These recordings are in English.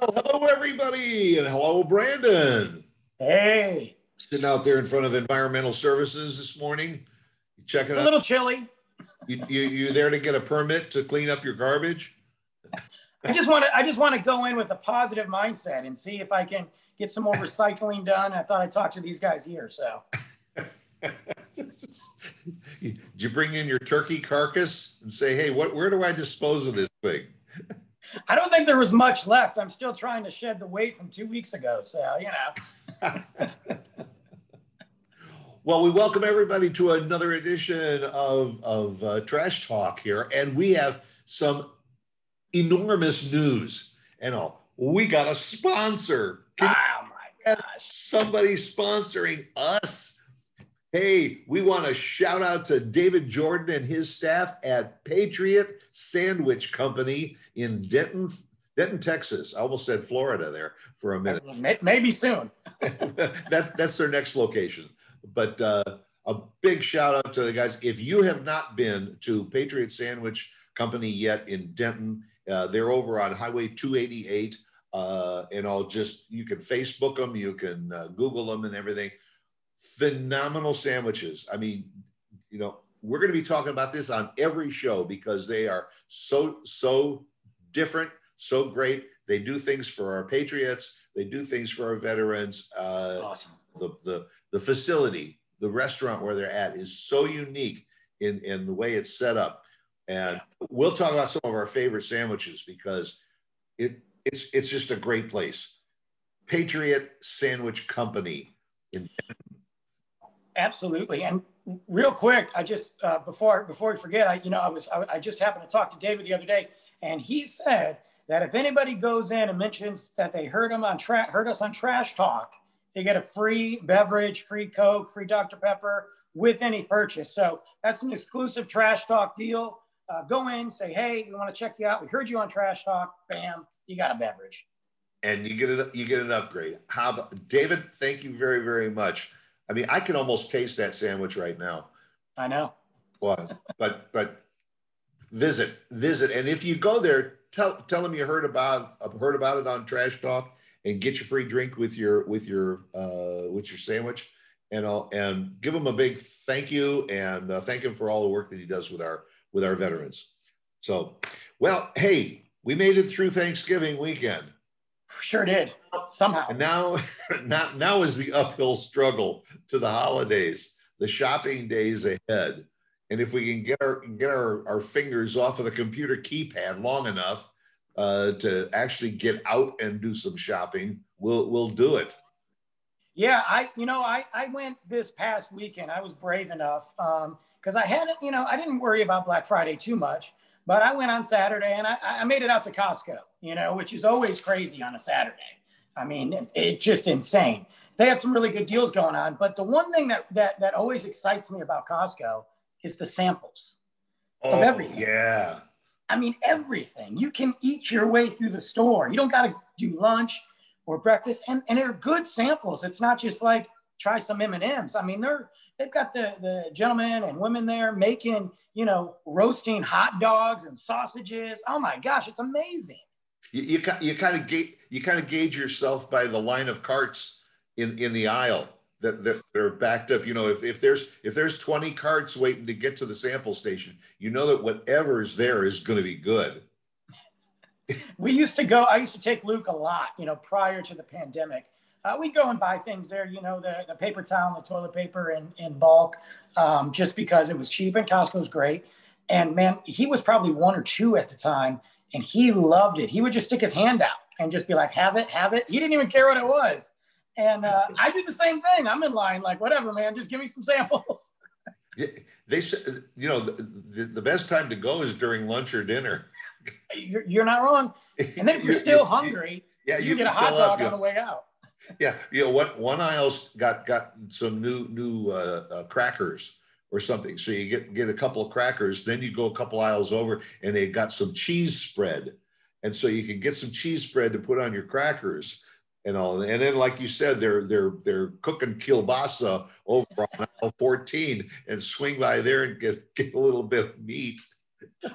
Well, hello everybody, and hello Brandon. Hey. Sitting out there in front of Environmental Services this morning. You checking It's a out? little chilly. You, you you there to get a permit to clean up your garbage? I just want to I just want to go in with a positive mindset and see if I can get some more recycling done. I thought I'd talk to these guys here. So Did you bring in your turkey carcass and say, "Hey, what? Where do I dispose of this thing?" I don't think there was much left. I'm still trying to shed the weight from two weeks ago. So you know. well, we welcome everybody to another edition of, of uh, Trash Talk here, and we have some enormous news. And all, we got a sponsor. Can Oh my gosh. somebody sponsoring us? Hey, we want to shout out to David Jordan and his staff at Patriot Sandwich Company in Denton, Denton, Texas. I almost said Florida there for a minute. Maybe soon. that that's their next location. But uh, a big shout out to the guys. If you have not been to Patriot Sandwich Company yet in Denton, uh, they're over on Highway 288. Uh, and I'll just you can Facebook them, you can uh, Google them, and everything. Phenomenal sandwiches. I mean, you know, we're going to be talking about this on every show because they are so so different, so great. They do things for our patriots. They do things for our veterans. Uh, Awesome. the, the, the facility, the restaurant where they're at is so unique in, in the way it's set up. And we'll talk about some of our favorite sandwiches because it, it's, it's just a great place. Patriot Sandwich Company. In, Absolutely. And real quick, I just uh, before before we forget, I you know I was I, I just happened to talk to David the other day, and he said that if anybody goes in and mentions that they heard him on tra- heard us on Trash Talk, they get a free beverage, free Coke, free Dr Pepper with any purchase. So that's an exclusive Trash Talk deal. Uh, go in, say, hey, we want to check you out. We heard you on Trash Talk. Bam, you got a beverage. and you get it, you get an upgrade. How about, David, thank you very, very much. I mean, I can almost taste that sandwich right now. I know. Well, but but visit visit, and if you go there, tell tell them you heard about heard about it on Trash Talk, and get your free drink with your with your uh, with your sandwich, and I'll and give him a big thank you and uh, thank him for all the work that he does with our with our veterans. So, well, hey, we made it through Thanksgiving weekend. Sure did. Somehow. And now, now, now is the uphill struggle to the holidays, the shopping days ahead. And if we can get our get our, our fingers off of the computer keypad long enough uh, to actually get out and do some shopping, we'll we'll do it. Yeah, I you know I I went this past weekend. I was brave enough because I hadn't you know I didn't worry about Black Friday too much, but I went on Saturday and I, I made it out to Costco. You know, which is always crazy on a Saturday. I mean, it, it's just insane. They had some really good deals going on, but the one thing that that that always excites me about Costco is the samples. Oh everything. yeah, I mean, everything. You can eat your way through the store. You don't got to do lunch or breakfast, and and they're good samples. It's not just like try some M and M's. I mean, they're they've got the the gentlemen and women there making you know roasting hot dogs and sausages. Oh my gosh, it's amazing. you you, you kind of gauge you kind of gauge yourself by the line of carts in in the aisle that, that are backed up. You know, if, if there's if there's 20 carts waiting to get to the sample station, you know that whatever is there is going to be good. We used to go. I used to take Luke a lot. You know, prior to the pandemic. Uh, we'd go and buy things there, you know, the, the paper towel and the toilet paper in, in bulk, um, just because it was cheap and Costco's great. And man, he was probably one or two at the time and he loved it. He would just stick his hand out and just be like, have it, have it. He didn't even care what it was. And uh, I do the same thing. I'm in line, like, whatever, man, just give me some samples. They said, you know, the, the, best time to go is during lunch or dinner. you're, you're not wrong. And then if you're still hungry, yeah, you, can get a hot up, dog you on the way out. Yeah, you know what? One aisle's got got some new new uh, uh, crackers or something. So you get get a couple of crackers, then you go a couple aisles over, and they got some cheese spread, and so you can get some cheese spread to put on your crackers and all. And then, like you said, they're they're they're cooking kielbasa over on aisle 14, and swing by there and get get a little bit of meat.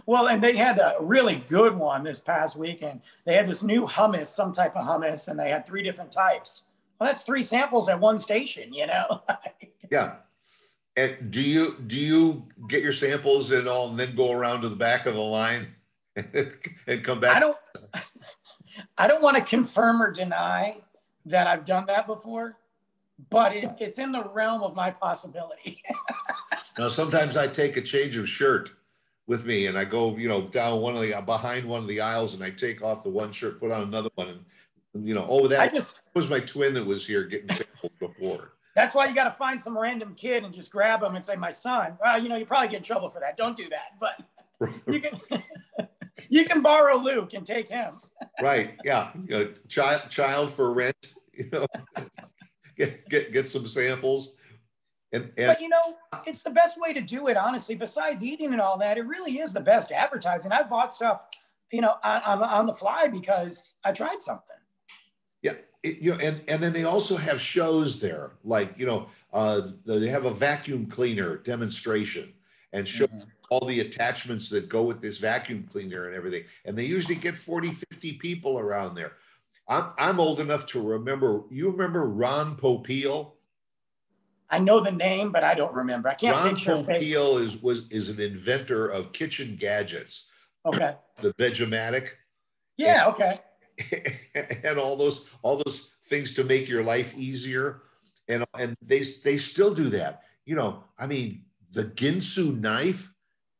well, and they had a really good one this past weekend. They had this new hummus, some type of hummus, and they had three different types. Well, that's three samples at one station, you know. yeah. And do you do you get your samples and all, and then go around to the back of the line and come back? I don't. I don't want to confirm or deny that I've done that before, but it, it's in the realm of my possibility. now, sometimes I take a change of shirt with me and I go, you know, down one of the behind one of the aisles and I take off the one shirt, put on another one, and you know, oh, that I just, was my twin that was here getting sampled before. That's why you got to find some random kid and just grab him and say, "My son." Well, you know, you probably get in trouble for that. Don't do that. But you can you can borrow Luke and take him. right. Yeah. You know, child child for rent. You know, get get get some samples. And, and, but you know, it's the best way to do it, honestly. Besides eating and all that, it really is the best advertising. I've bought stuff, you know, on, on, on the fly because I tried something. Yeah, it, you know, and and then they also have shows there, like you know, uh, they have a vacuum cleaner demonstration and show mm-hmm. all the attachments that go with this vacuum cleaner and everything. And they usually get 40, 50 people around there. I'm I'm old enough to remember. You remember Ron Popeil? I know the name, but I don't remember. I can't Ron picture Popeil is was is an inventor of kitchen gadgets. Okay. the Vegematic. Yeah. And, okay. And all those all those things to make your life easier, and and they they still do that. You know, I mean, the Ginsu knife,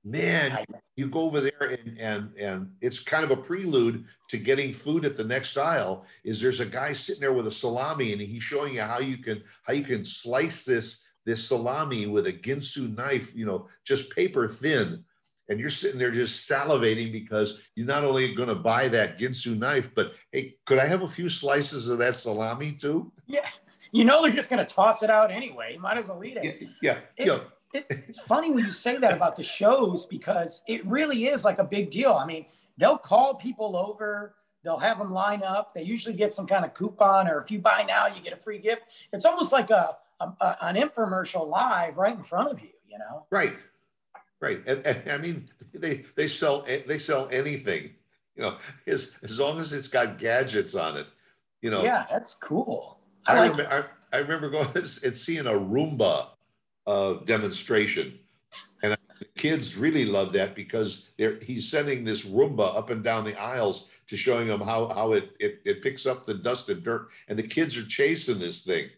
man. You go over there and and and it's kind of a prelude to getting food at the next aisle. Is there's a guy sitting there with a salami and he's showing you how you can how you can slice this this salami with a Ginsu knife, you know, just paper thin. And you're sitting there just salivating because you're not only going to buy that Ginsu knife, but hey, could I have a few slices of that salami too? Yeah. You know, they're just going to toss it out anyway. You might as well eat it. Yeah. yeah. It, it, it's funny when you say that about the shows because it really is like a big deal. I mean, they'll call people over, they'll have them line up. They usually get some kind of coupon, or if you buy now, you get a free gift. It's almost like a, a, a an infomercial live right in front of you. You know? Right, right. And, and I mean, they they sell they sell anything. You know, as as long as it's got gadgets on it. You know. Yeah, that's cool. I, I like remember, I, I remember going and seeing a Roomba uh, demonstration. And the kids really love that because he's sending this Roomba up and down the aisles to showing them how, how it, it, it picks up the dust and dirt. And the kids are chasing this thing.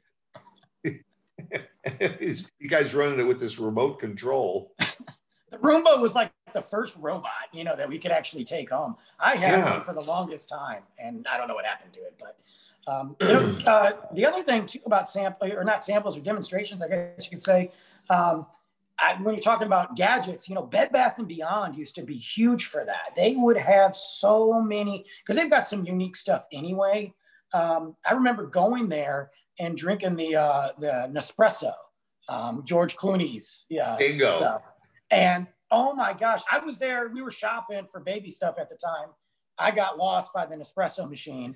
you guys running it with this remote control. the Roomba was like the first robot, you know, that we could actually take home. I had yeah. one for the longest time, and I don't know what happened to it, but um, you know, uh, the other thing too about sample or not samples or demonstrations, I guess you could say, um, I, when you're talking about gadgets, you know, Bed Bath and Beyond used to be huge for that. They would have so many because they've got some unique stuff anyway. Um, I remember going there and drinking the uh, the Nespresso, um, George Clooney's yeah, Bingo. stuff, and oh my gosh, I was there. We were shopping for baby stuff at the time, I got lost by the Nespresso machine.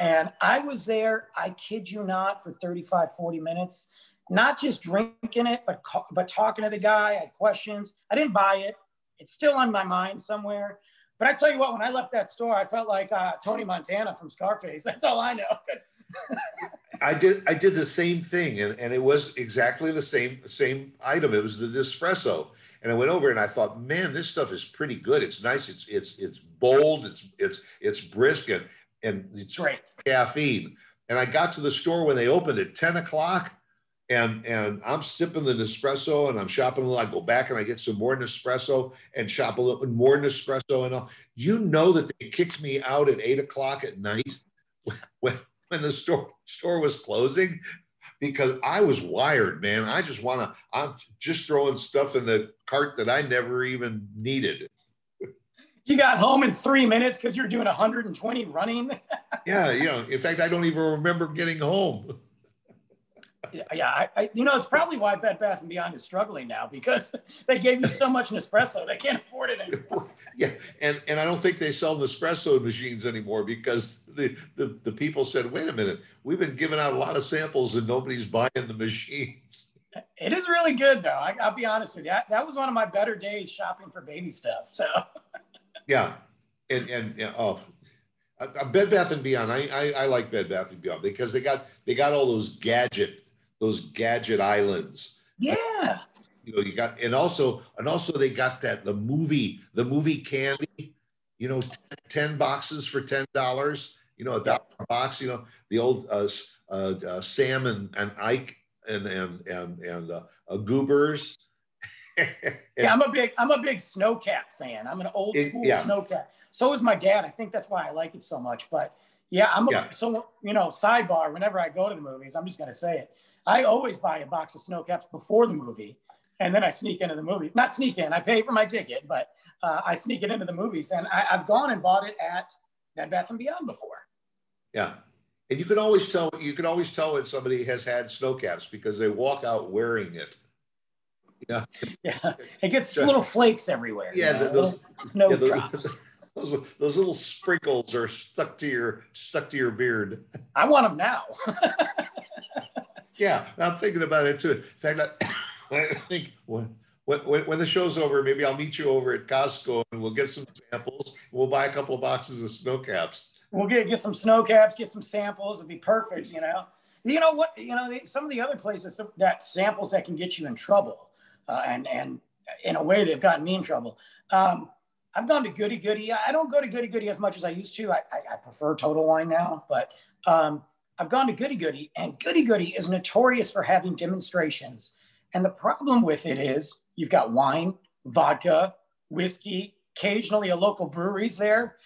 And I was there, I kid you not, for 35, 40 minutes, not just drinking it, but, but talking to the guy. I had questions. I didn't buy it. It's still on my mind somewhere. But I tell you what, when I left that store, I felt like uh, Tony Montana from Scarface. That's all I know. I did I did the same thing, and, and it was exactly the same same item. It was the Nespresso, and I went over and I thought, man, this stuff is pretty good. It's nice. It's it's it's bold. It's it's it's brisk and and it's Great. caffeine. And I got to the store when they opened at 10 o'clock and and I'm sipping the Nespresso and I'm shopping a little. I go back and I get some more Nespresso and shop a little more Nespresso and all. You know that they kicked me out at eight o'clock at night when, when the store store was closing because I was wired, man. I just want to, I'm just throwing stuff in the cart that I never even needed. You got home in three minutes because you're doing 120 running. yeah, you know, in fact, I don't even remember getting home yeah, I, I, you know, it's probably why Bed Bath and Beyond is struggling now because they gave you so much Nespresso, they can't afford it anymore. Yeah, and and I don't think they sell Nespresso machines anymore because the, the the people said, wait a minute, we've been giving out a lot of samples and nobody's buying the machines. It is really good though. I, will be honest with you. That, that was one of my better days shopping for baby stuff. So yeah, and and yeah, oh, Bed Bath and Beyond. I, I I like Bed Bath and Beyond because they got they got all those gadget those gadget islands. Yeah. You know, you got and also and also they got that the movie the movie candy. You know, 10 boxes for ten dollars. You know, a dollar box. You know, the old uh, uh, uh, Sam and, and Ike and and and and uh, uh Goobers. yeah, I'm a big I'm a big Snowcat fan. I'm an old school it, yeah. Snowcat. So is my dad. I think that's why I like it so much. But yeah, I'm a, yeah. so you know. Sidebar: Whenever I go to the movies, I'm just gonna say it. I always buy a box of Sno-Caps before the movie, and then I sneak into the movie. Not sneak in. I pay for my ticket, but uh, I sneak it into the movies. And I, have gone and bought it at Bed Bath and Beyond before. Yeah, and you can always tell. You can always tell when somebody has had Sno-Caps because they walk out wearing it. Yeah. Yeah. It gets little flakes everywhere. Yeah. You know? those, snowdrops. Yeah, those, those little sprinkles are stuck to your stuck to your beard. I want them now. yeah, I'm thinking about it too. In fact, I, think when, when, when the show's over, maybe I'll meet you over at Costco and we'll get some samples. We'll buy a couple of boxes of Sno-Caps. We'll get get some Sno-Caps, get some samples. It'd be perfect, you know. You know what? You know some of the other places that samples that can get you in trouble uh, and and in a way they've gotten me in trouble. Um, I've gone to Goody Goody. I don't go to Goody Goody as much as I used to. I, I, I prefer Total Wine now, but um, I've gone to Goody Goody, and Goody Goody is notorious for having demonstrations. And the problem with it is you've got wine, vodka, whiskey, occasionally a local brewery's there.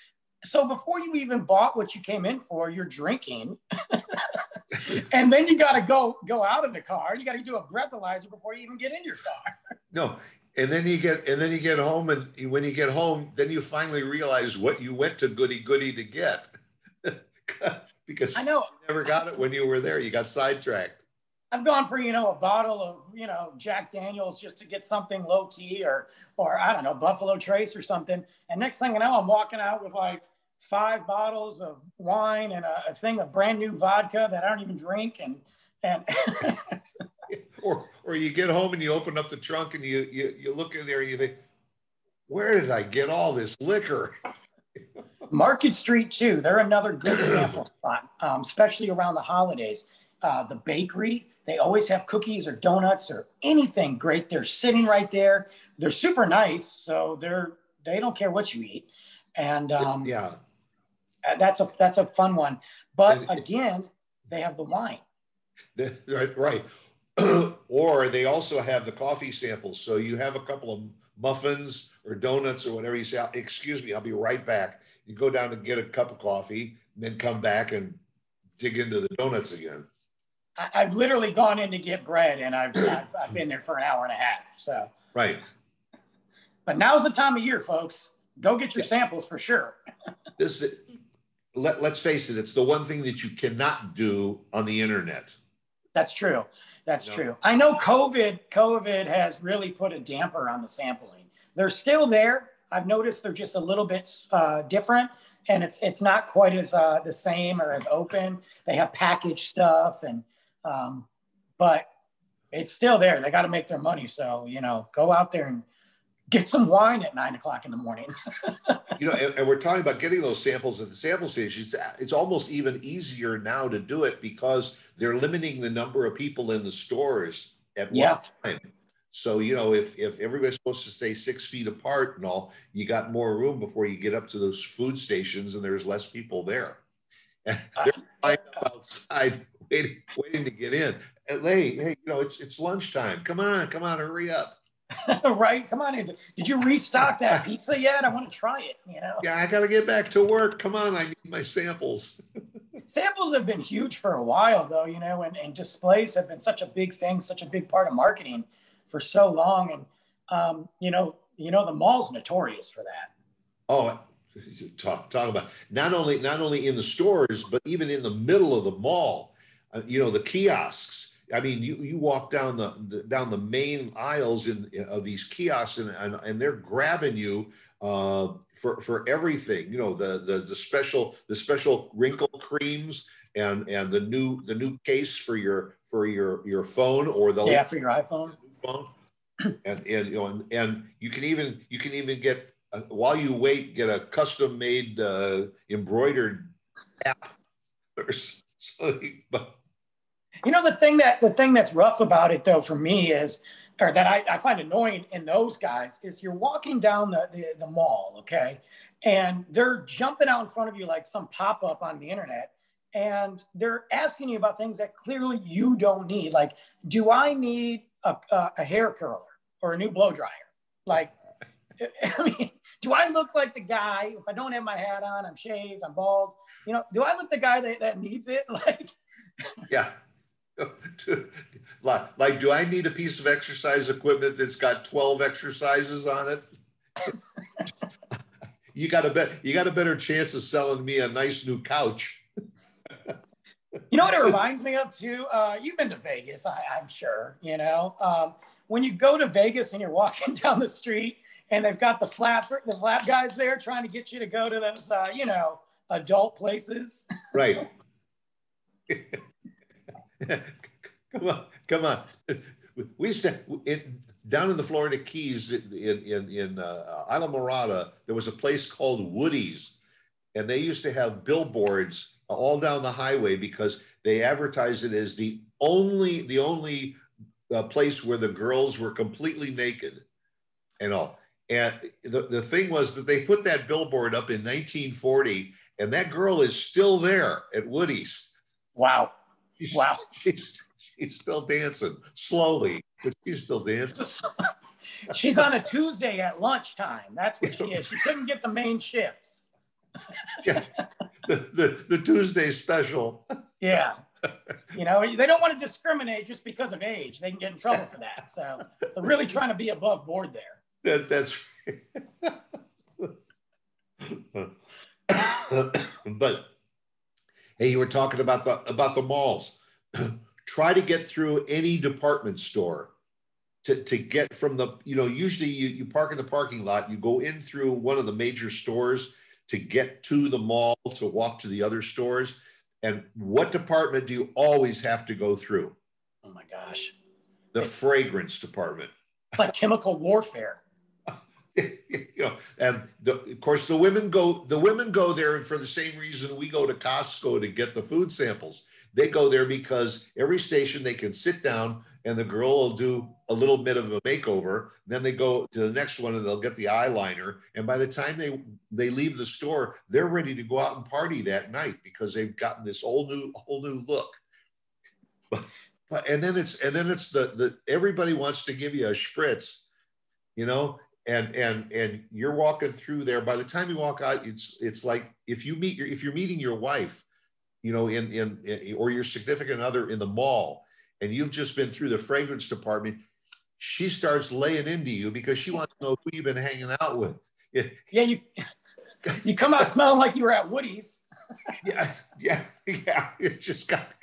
So before you even bought what you came in for, you're drinking. and then you got to go go out of the car. You got to do a breathalyzer before you even get in your car. No, and then you get and then you get home, and when you get home, then you finally realize what you went to Goody Goody to get, because I know you never got it when you were there. You got sidetracked. I've gone for you know a bottle of you know Jack Daniels just to get something low key or or I don't know Buffalo Trace or something, and next thing you know, I'm walking out with like five bottles of wine and a, a thing of brand new vodka that I don't even drink and and or or you get home and you open up the trunk and you you, you look in there and you think where did I get all this liquor? Market Street too. They're another good sample spot, um, especially around the holidays. Uh, the bakery, they always have cookies or donuts or anything great. They're sitting right there. They're super nice, so they're they don't care what you eat. And um, yeah, uh, that's a that's a fun one. But again, they have the wine. right, right. or they also have the coffee samples. So you have a couple of muffins or donuts or whatever. You say, "Excuse me, I'll be right back." You go down and get a cup of coffee, and then come back and dig into the donuts again. I, have literally gone in to get bread, and I've, I've I've been there for an hour and a half. So right. But now's the time of year, folks. Go get your yeah. samples for sure. this let, let's face it, it's the one thing that you cannot do on the internet. That's true. That's no. true. I know COVID, COVID has really put a damper on the sampling. They're still there. I've noticed they're just a little bit uh, different, and it's it's not quite as uh, the same or as open. They have packaged stuff, and um, but it's still there. They got to make their money, so you know, go out there and get some wine at nine o'clock in the morning. you know, and, and, we're talking about getting those samples at the sample station. It's, it's almost even easier now to do it because they're limiting the number of people in the stores at yeah. one time. So, you know, if, if everybody's supposed to stay six feet apart and all, you got more room before you get up to those food stations and there's less people there. And they're outside waiting, waiting to get in. And, hey, hey, you know, it's it's lunchtime. Come on, come on, hurry up. right? Come on in. Did you restock that pizza yet? I want to try it. You know. Yeah, I got to get back to work. Come on, I need my samples. samples have been huge for a while, though. You know, and, and displays have been such a big thing, such a big part of marketing for so long. And um, you know, you know, the mall's notorious for that. Oh, talk talk about not only not only in the stores, but even in the middle of the mall. Uh, you know, the kiosks I mean, you you walk down the down the main aisles in of these kiosks, and and, and they're grabbing you uh, for for everything. You know, the the the special the special wrinkle creams and and the new the new case for your for your your phone or the yeah for your iPhone phone, and and you know and, and you can even you can even get uh, while you wait, get a custom made uh, embroidered app or something. You know the thing that the thing that's rough about it though for me is or that I, I find annoying in those guys is you're walking down the, the, the mall, okay, and they're jumping out in front of you like some pop-up on the internet and they're asking you about things that clearly you don't need. Like do i need a, a, a hair curler or a new blow dryer? Like i mean do i look like the guy if i don't have my hat on i'm shaved i'm bald you know do i look the guy that, that needs it? Like yeah. Like, do i need a piece of exercise equipment that's got 12 exercises on it? You got a bet you got a better chance of selling me a nice new couch you know what it reminds me of too? Uh, you've been to Vegas, I, am sure. You know, um, when you go to Vegas and you're walking down the street and they've got the flap the flap guys there trying to get you to go to those, uh, you know, adult places. Right. come on, come on. We said it down in the Florida Keys in in in uh, Islamorada. There was a place called Woody's, and they used to have billboards all down the highway because they advertised it as the only the only uh, place where the girls were completely naked and all. And the, the thing was that they put that billboard up in 1940, and that girl is still there at Woody's. Wow. She's, wow. She's, she's still dancing slowly, but she's still dancing. she's on a Tuesday at lunchtime. That's what she is. She couldn't get the main shifts. yeah the, the, the Tuesday special. Yeah. You know, they don't want to discriminate just because of age. They can get in trouble for that. So they're really trying to be above board there. That, that's but hey, you were talking about the about the malls. Try to get through any department store to, to get from the, you know, usually you, you park in the parking lot, you go in through one of the major stores to get to the mall to walk to the other stores? And what department do you always have to go through? Oh my gosh. The it's, fragrance department. It's like chemical warfare. you know, and the, of course the women go the women go there for the same reason we go to Costco to get the food samples. They go there because every station they can sit down and the girl will do a little bit of a makeover. Then they go to the next one and they'll get the eyeliner. And by the time they they leave the store, they're ready to go out and party that night because they've gotten this whole new whole new look. But, but and then it's and then it's the the everybody wants to give you a spritz, you know, and and and you're walking through there. By the time you walk out, it's it's like if you meet your if you're meeting your wife, you know, in in, in or your significant other in the mall and you've just been through the fragrance department, she starts laying into you because she wants to know who you've been hanging out with. Yeah, you you come out smelling like you were at Woody's. yeah, yeah, yeah. It just got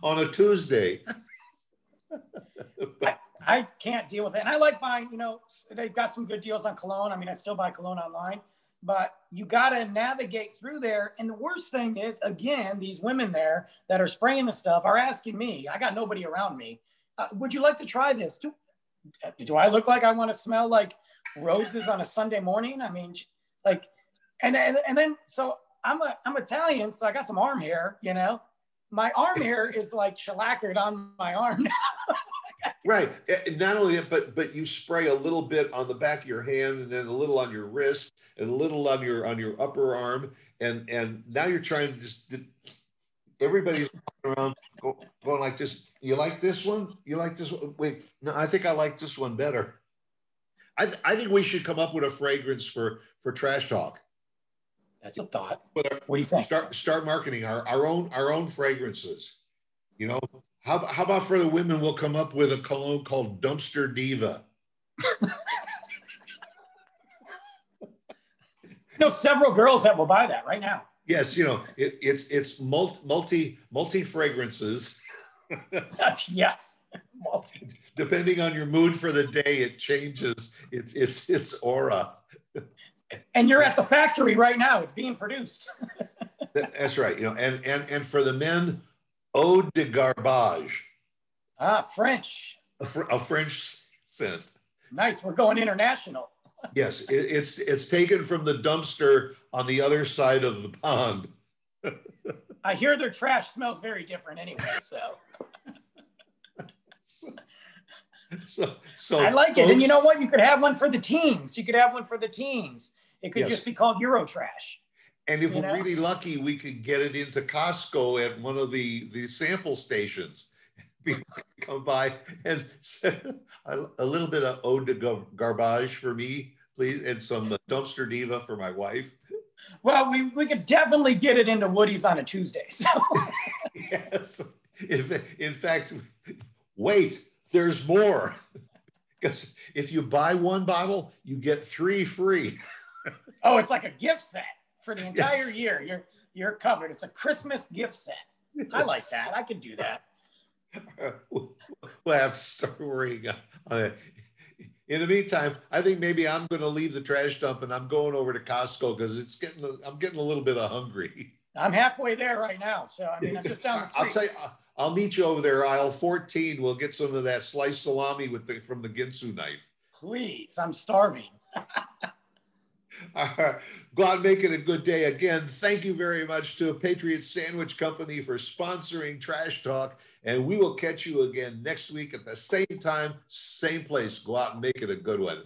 on a Tuesday. I, I can't deal with it. And I like buying, you know, they've got some good deals on cologne. I mean, I still buy cologne online, but you got to navigate through there. And the worst thing is, again, these women there that are spraying the stuff are asking me, I got nobody around me. Uh, would you like to try this? Do, do I look like I want to smell like roses on a Sunday morning? I mean, like, and, and, and then, so I'm a, I'm Italian, so I got some arm hair, you know, my arm hair is like shellacquered on my arm now. right. Eh, eh, not only that, but but you spray a little bit on the back of your hand, and then a little on your wrist, and a little on your on your upper arm, and and now you're trying to just. Everybody's around going like this. You like this one? You like this one? Wait, no, I think I like this one better. I, th- I think we should come up with a fragrance for for trash talk. That's a thought. Our, what do you think? Start start marketing our, our own our own fragrances. You know, how, how about for the women, we'll come up with a cologne called Dumpster Diva. you know, several girls that will buy that right now. Yes, you know, it, it's it's multi multi multi fragrances. yes, multi. Depending on your mood for the day, it changes its its its aura. And you're at the factory right now; it's being produced. That's right. You know, and and and for the men, Eau de garbage. Ah, French. A, fr- a French scent. Nice. We're going international. Yes, it, it's it's taken from the dumpster on the other side of the pond. I hear their trash smells very different anyway, so. So, so I like it. And you know what? You could have one for the teens. You could have one for the teens. It could Yes. just be called Euro trash. And if You we're really lucky, we could get it into Costco at one of the, the sample stations. People Come by and a, a little bit of eau de garbage for me, please, and some uh, dumpster diva for my wife. Well, we, we could definitely get it into Woody's on a Tuesday. So Yes. In, in fact, wait, there's more. Because if you buy one bottle, you get three free. oh, it's like a gift set for the entire Yes. year. You're you're covered. It's a Christmas gift set. I like that. I could do that. We'll have to start worrying on it. In the meantime, I think maybe I'm going to leave the trash dump and I'm going over to Costco because it's getting, I'm getting a little bit of hungry. I'm halfway there right now. So I mean, I'm just down the street. I'll tell you, I'll- meet you over there, aisle 14. We'll get some of that sliced salami with the, from the Ginsu knife. Please, I'm starving. All right. Go out and make it a good day. Again, thank you very much to Patriot Sandwich Company for sponsoring Trash Talk. And we will catch you again next week at the same time, same place. Go out and make it a good one.